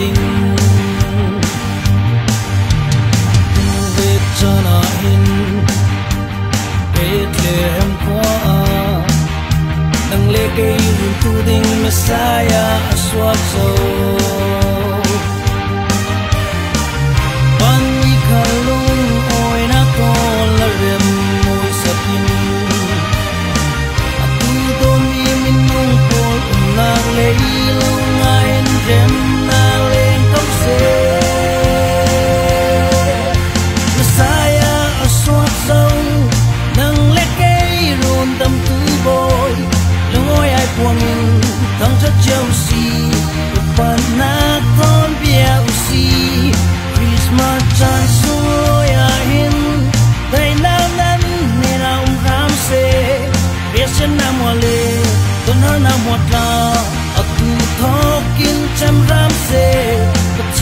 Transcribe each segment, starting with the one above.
hình Vết cho nó hình Vết lệ em qua Đang lê cây hình tu đình Messiah Aswat Zoe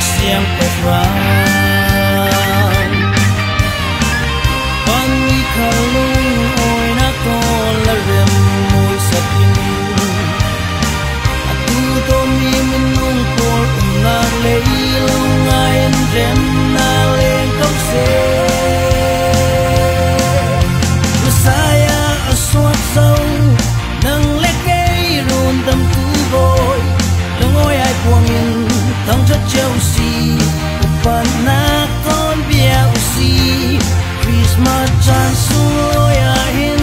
всем по праву. Thang cha cheu si upan na ton bia u si Christmas chan su ya hin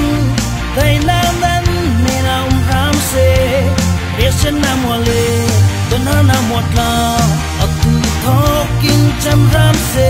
dai nam dan ne na um ram se Yes, na mo le, na na mo la chăm ram se